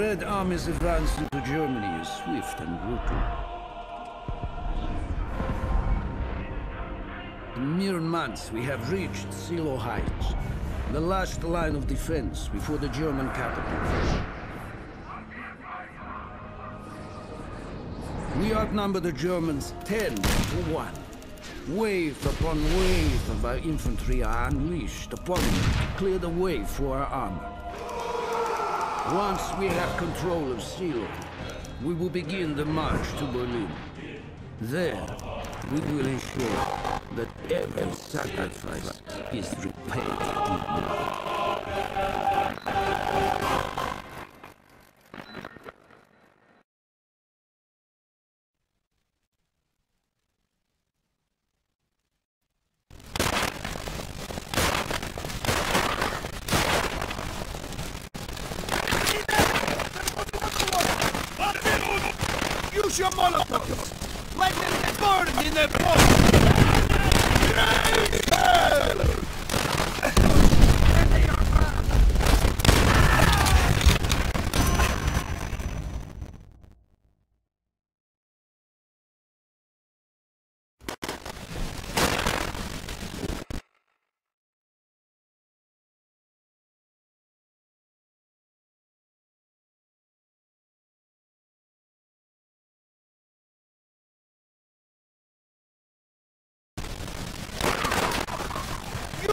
Red Army's advance into Germany is swift and brutal. In mere months, we have reached Seelow Heights, the last line of defense before the German capital. We outnumber the Germans 10 to 1. Wave upon wave of our infantry are unleashed upon them to clear the way for our armor. Once we have control of Seelow, we will begin the march to Berlin. There, we will ensure that every sacrifice is repaid in blood. Use your Molotovs! Let them burn in their boats!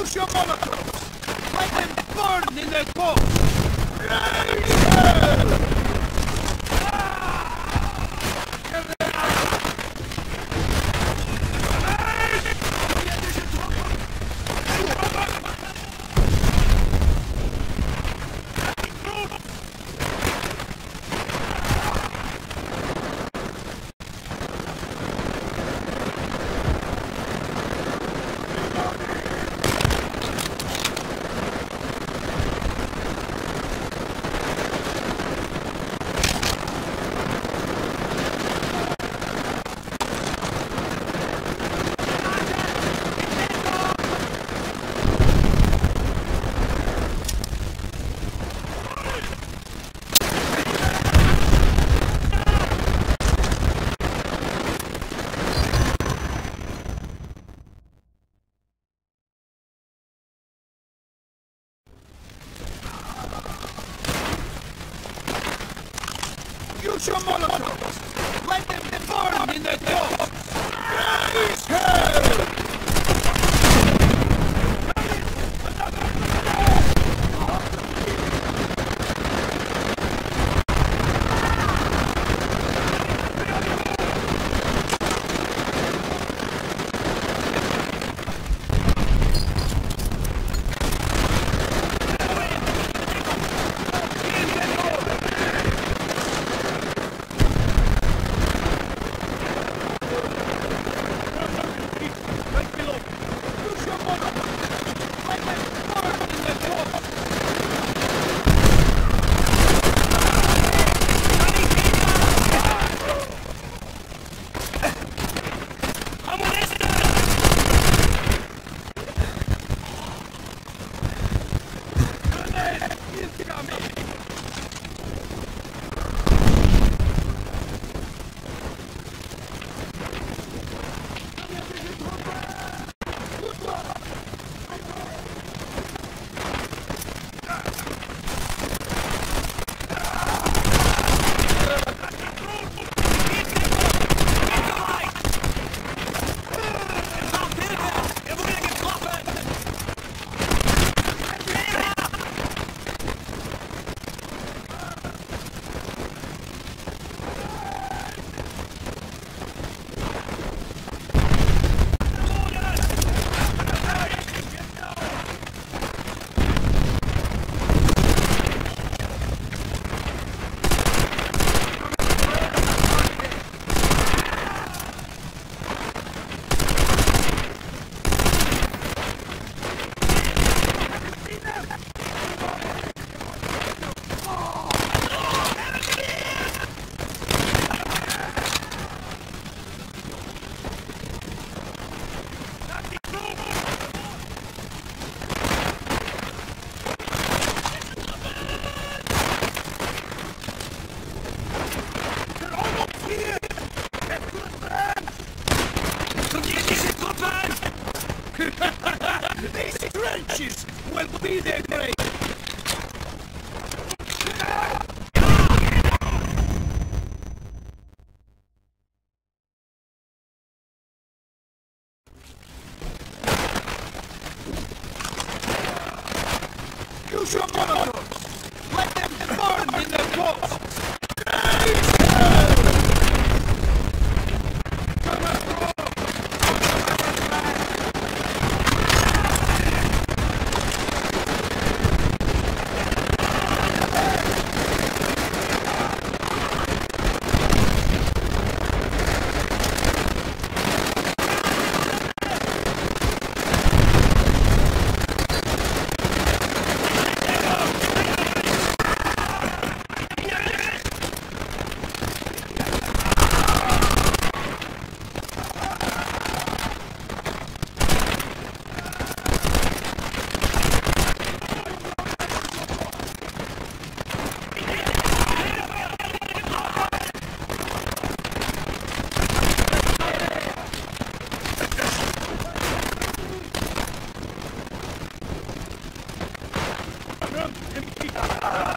Use your Molotovs! Let them burn in their boats! Yeah.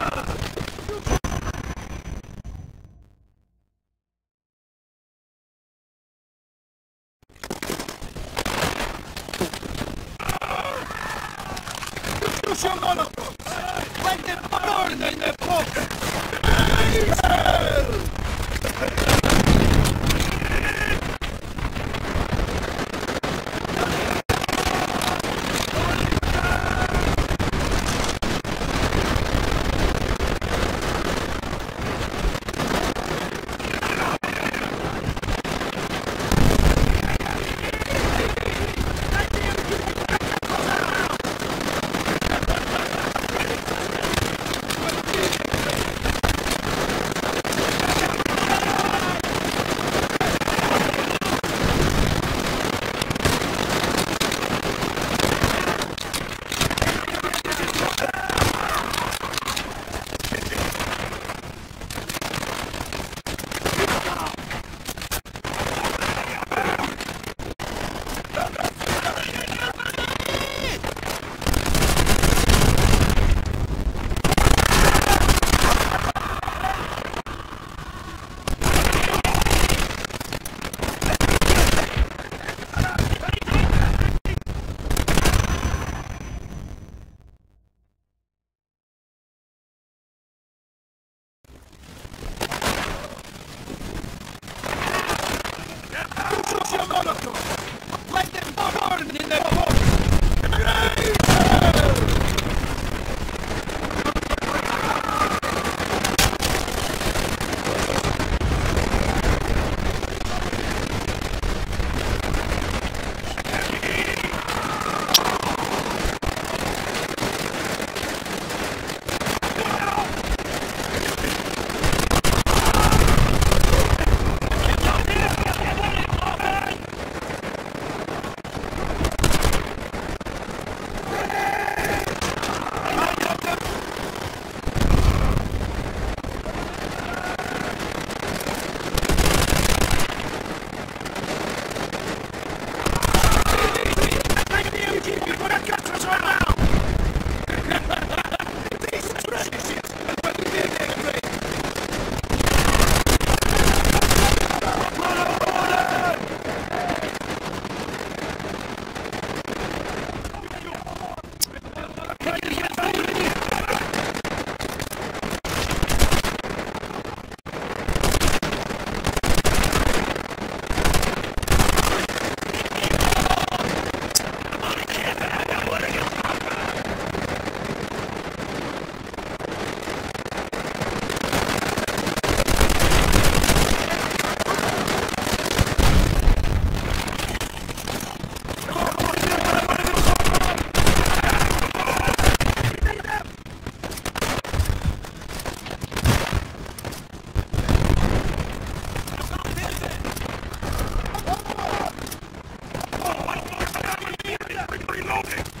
Reloading.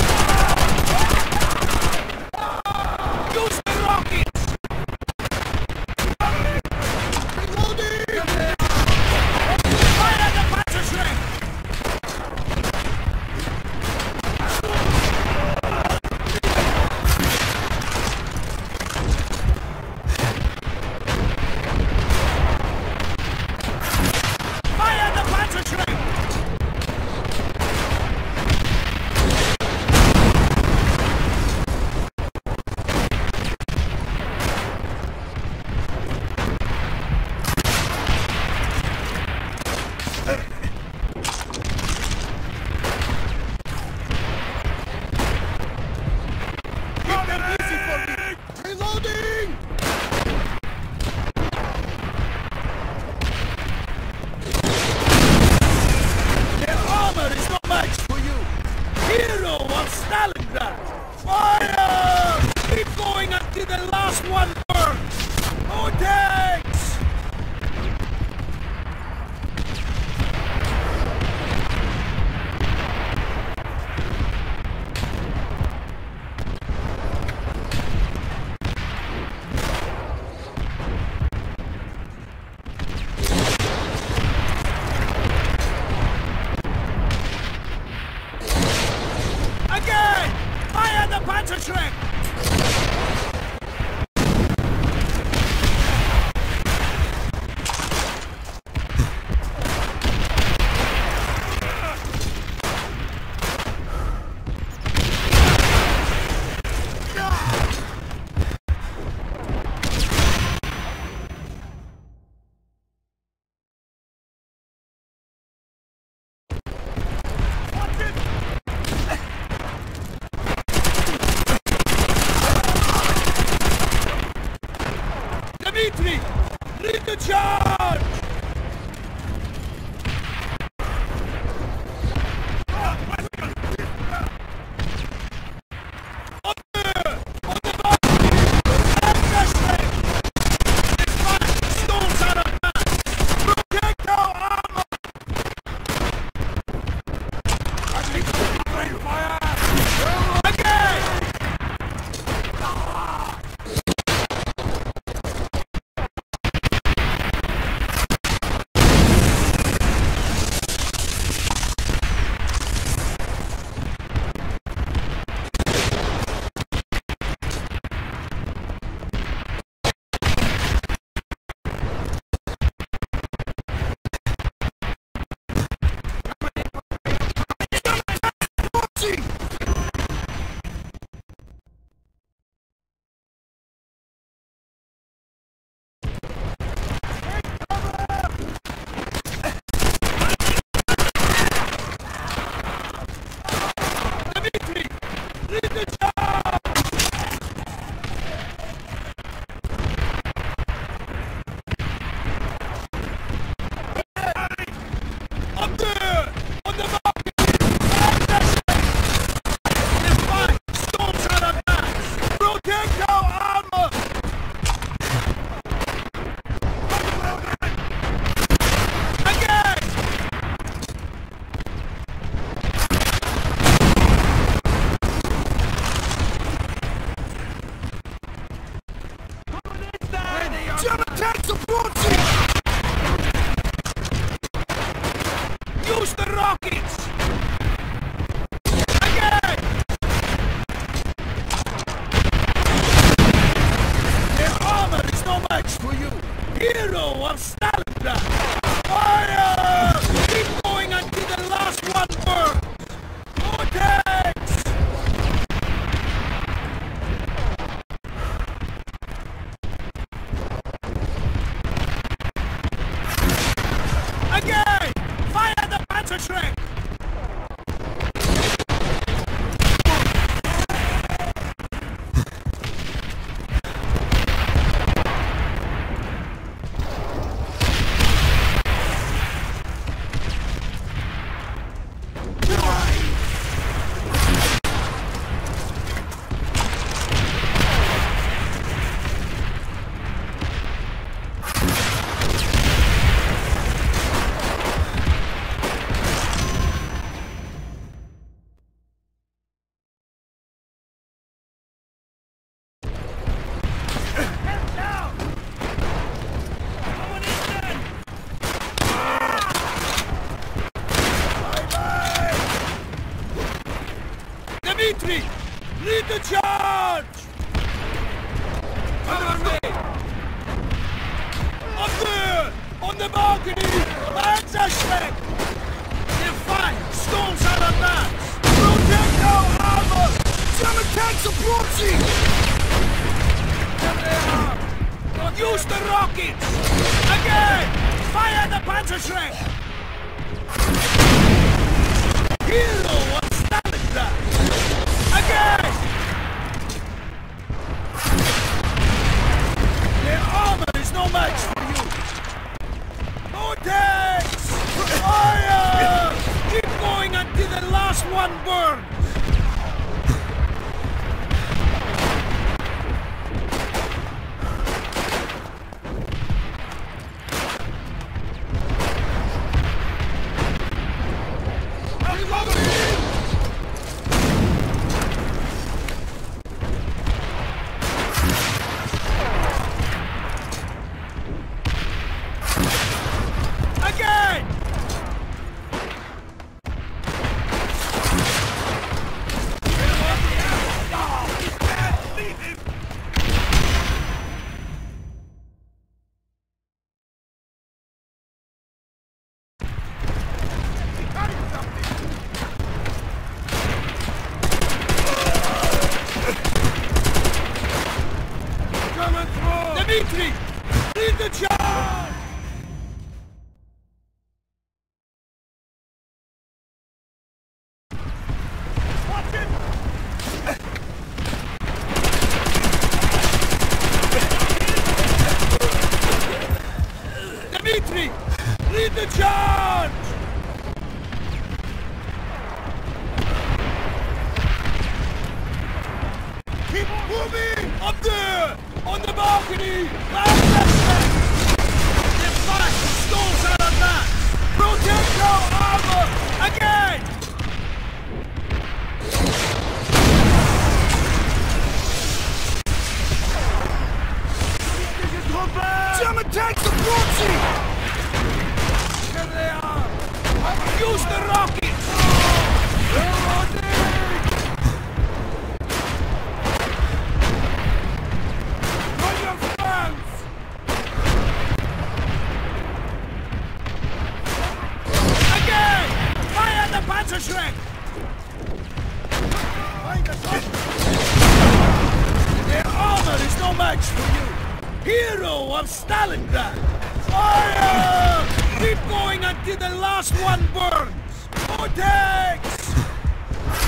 the last one burns! Vortex!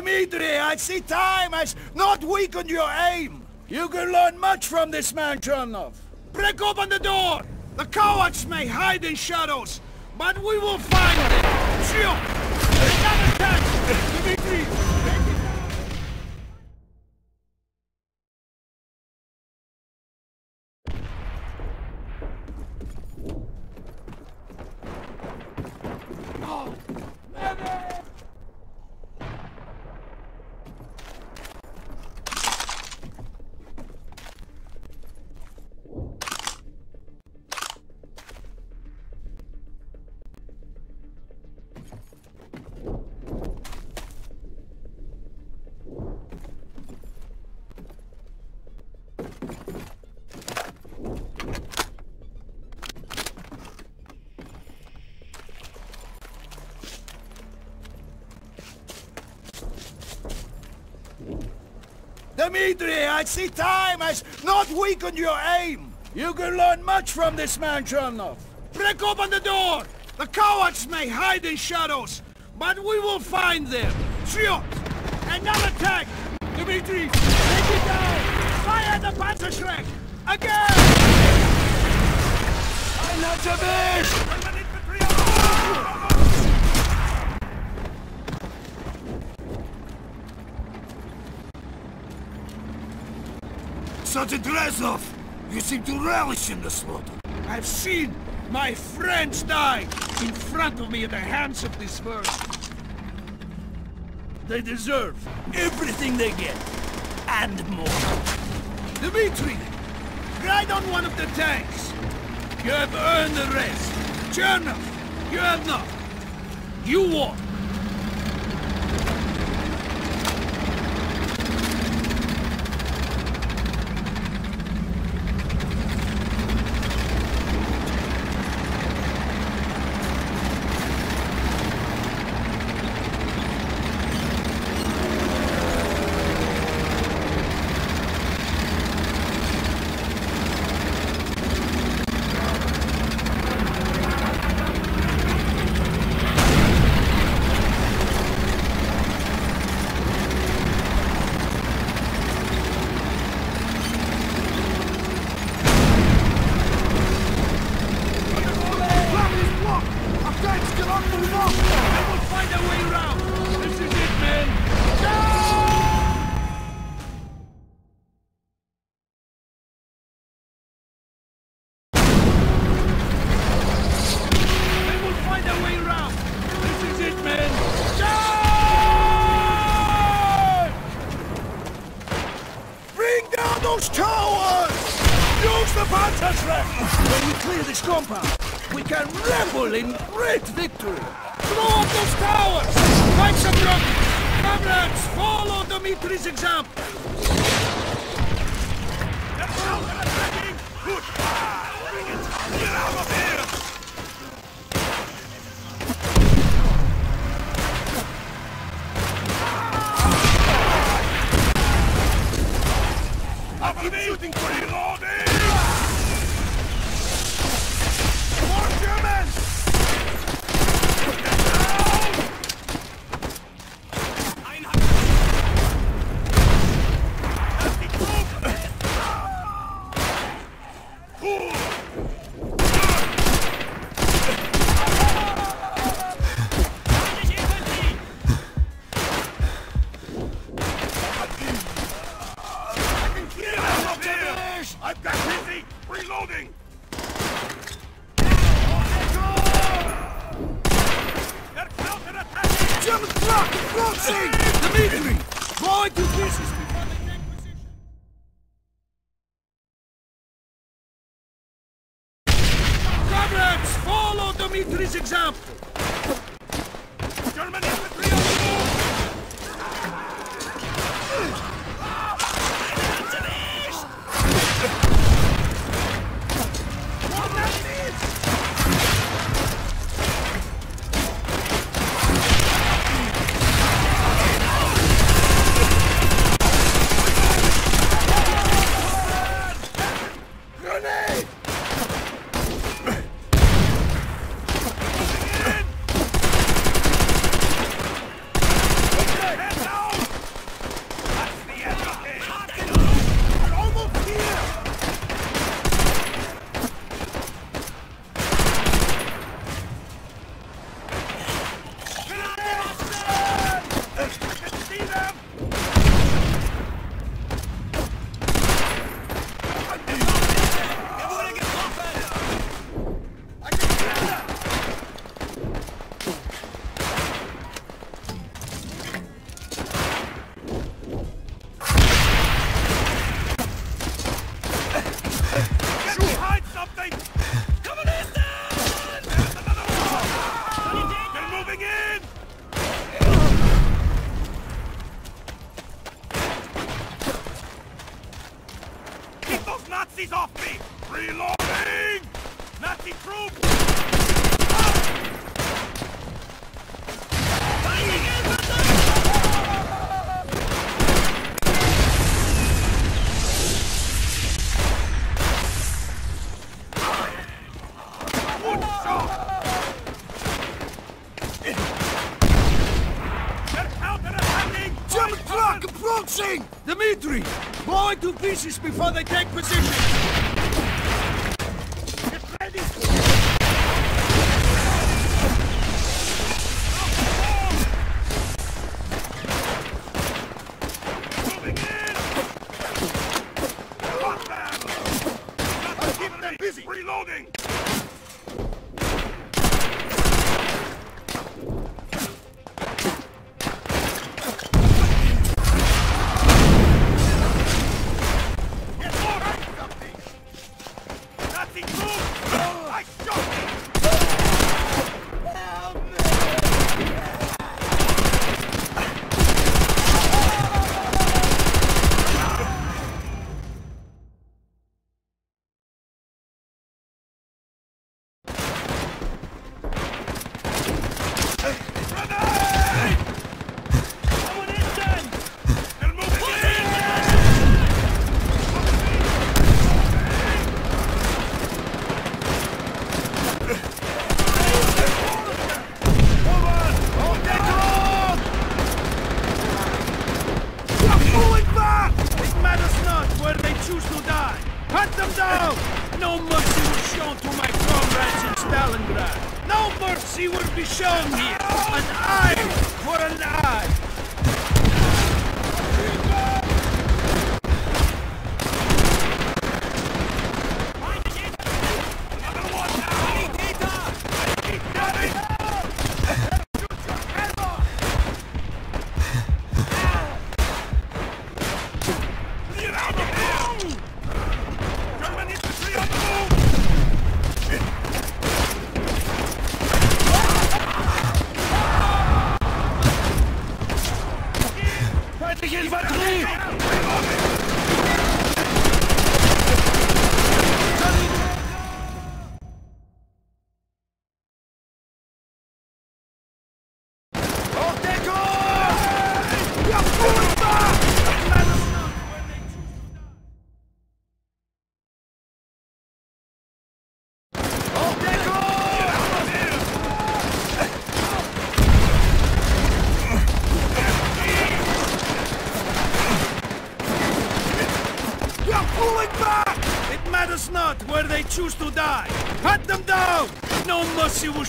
Dimitri, I see time has not weakened your aim. You can learn much from this man, Chernov. Break open the door! The cowards may hide in shadows, but we will find them! Shoot! Dimitri, I see time has not weakened your aim. You can learn much from this man, Chernov. Break open the door! The cowards may hide in shadows, but we will find them. Shoot! Another tank! Dimitri, take it down! Fire the Panzerschreck! Again! Ein Infantry! Sergeant Reznov! You seem to relish in the slaughter. I've seen my friends die in front of me at the hands of this bird. They deserve everything they get, and more. Dimitri, ride on one of the tanks. You have earned the rest. Chernov, you have not. You won. this compound. We can revel in great victory. Blow up those towers! Fight some rockets! Comrades, follow Dimitri's example!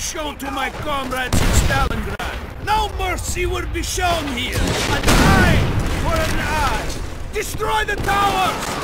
Shown to my comrades in Stalingrad. No mercy will be shown here. An eye for an eye. Destroy the towers!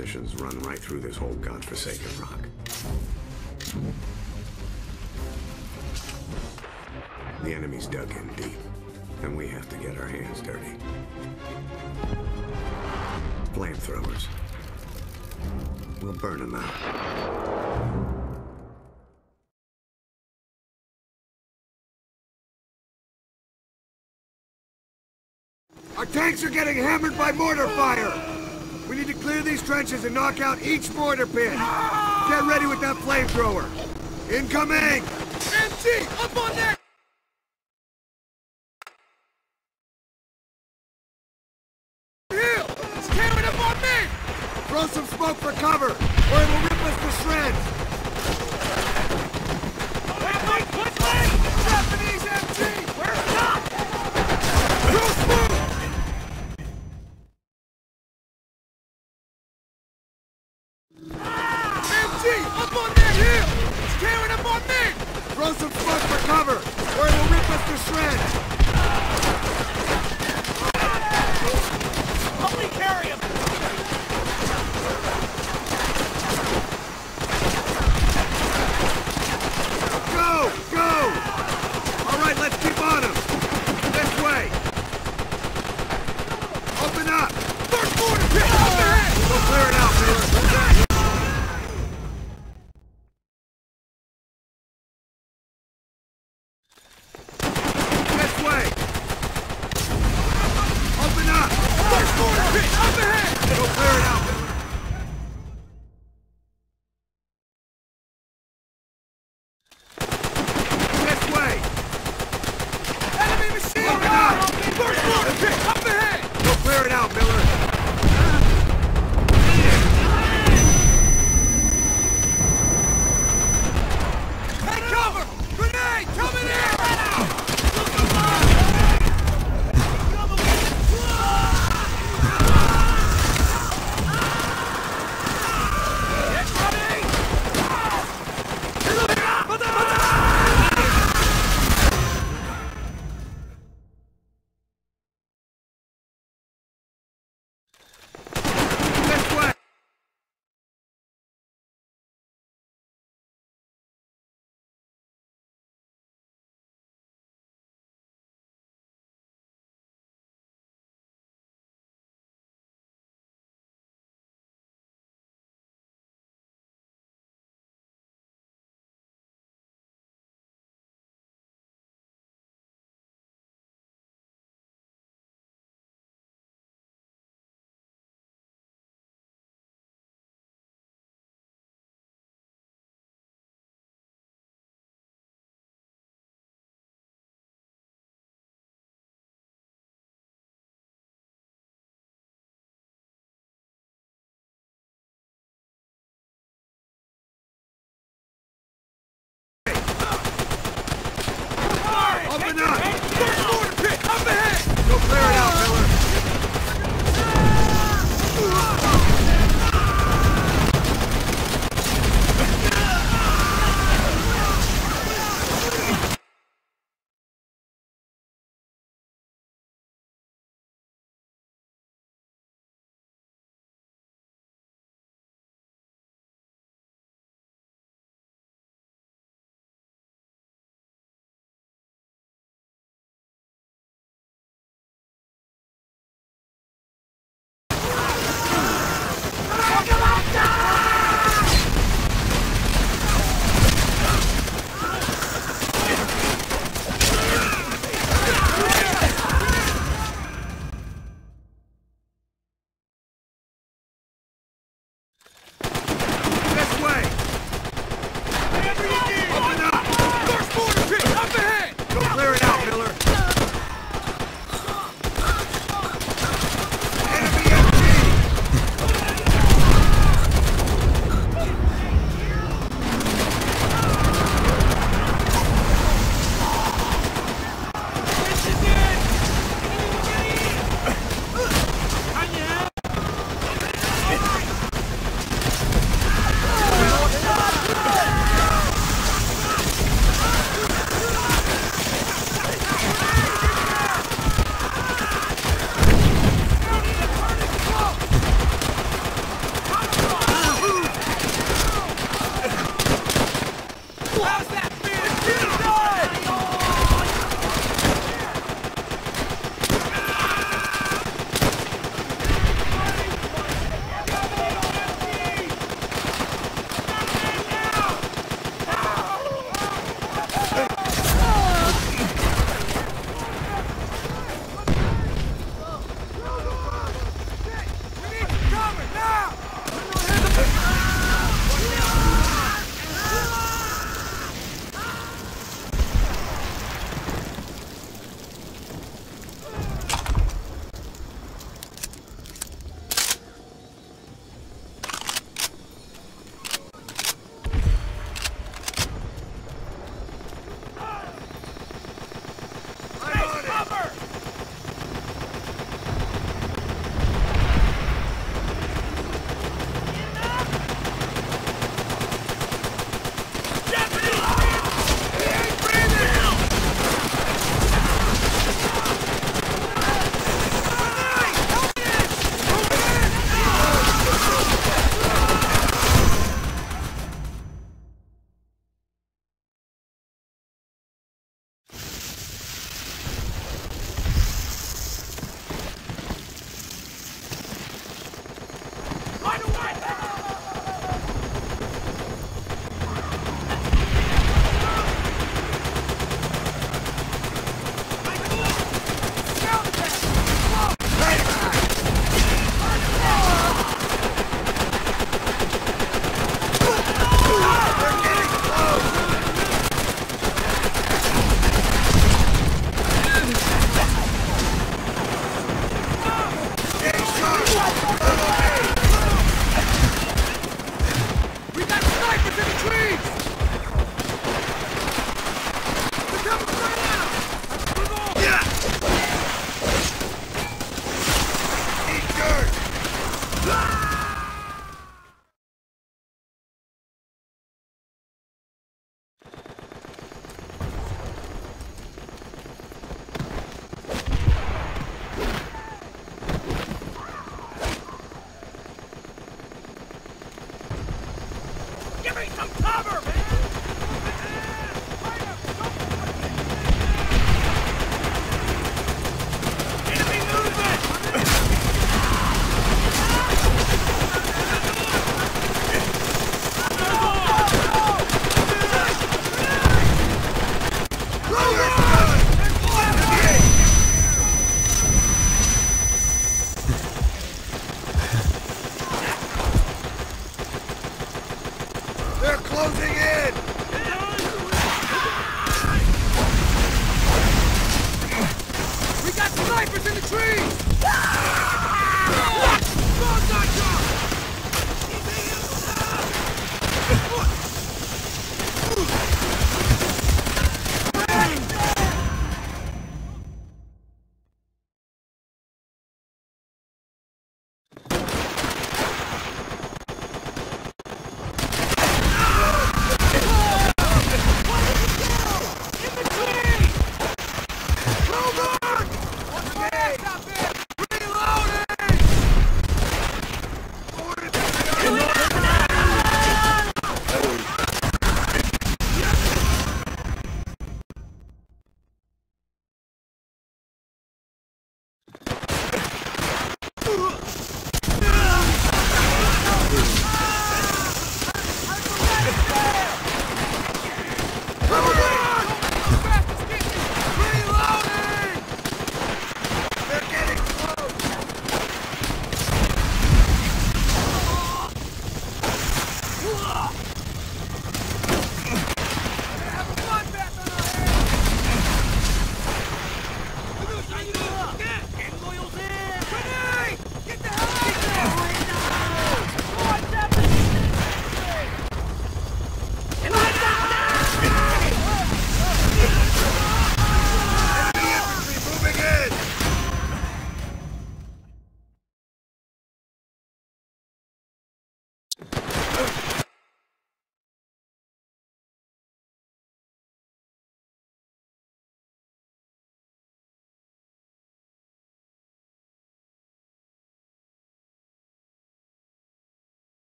Positions run right through this whole godforsaken rock. The enemy's dug in deep, and we have to get our hands dirty. Flamethrowers. We'll burn them out. Our tanks are getting hammered by mortar fire! Need to clear these trenches and knock out each mortar pit! Get ready with that flamethrower! Incoming! MG, up on that! Hill! It's tearing up on me! Throw some smoke for cover, or it will rip us to shreds!